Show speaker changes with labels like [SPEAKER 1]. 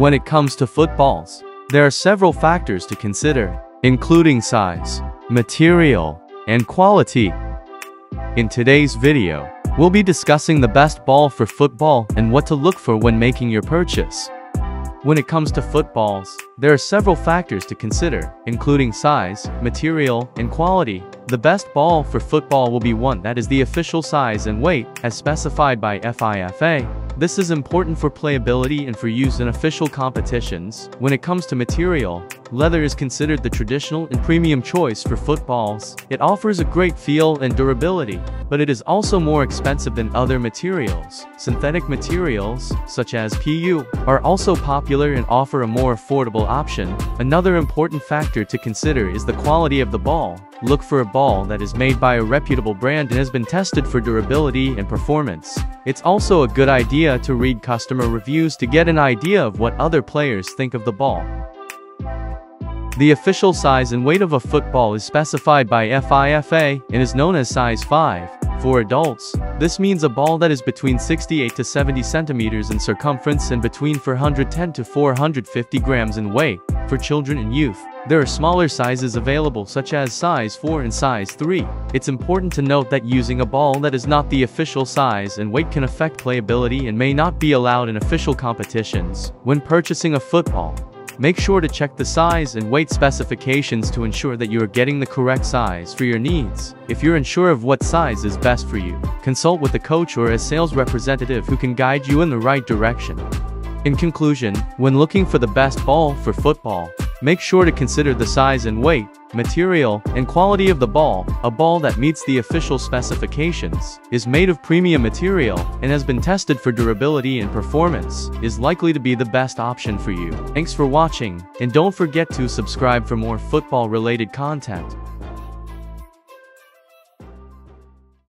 [SPEAKER 1] When it comes to footballs, there are several factors to consider, including size, material, and quality. In today's video, we'll be discussing the best ball for football and what to look for when making your purchase. When it comes to footballs, there are several factors to consider, including size, material, and quality. The best ball for football will be one that is the official size and weight, as specified by FIFA. This is important for playability and for use in official competitions. When it comes to material, leather is considered the traditional and premium choice for footballs. It offers a great feel and durability, but it is also more expensive than other materials. Synthetic materials, such as PU, are also popular and offer a more affordable option. Another important factor to consider is the quality of the ball. Look for a ball that is made by a reputable brand and has been tested for durability and performance. It's also a good idea to read customer reviews to get an idea of what other players think of the ball. The official size and weight of a football is specified by FIFA and is known as size 5. For adults, this means a ball that is between 68 to 70 centimeters in circumference and between 410 to 450 grams in weight. For children and youth, there are smaller sizes available such as size 4 and size 3. It's important to note that using a ball that is not the official size and weight can affect playability and may not be allowed in official competitions. When purchasing a football, Make sure to check the size and weight specifications to ensure that you are getting the correct size for your needs. If you're unsure of what size is best for you, consult with a coach or a sales representative who can guide you in the right direction. In conclusion, when looking for the best ball for football, make sure to consider the size and weight, material, and quality of the ball. A ball that meets the official specifications, is made of premium material, and has been tested for durability and performance, is likely to be the best option for you. Thanks for watching, and don't forget to subscribe for more football-related content.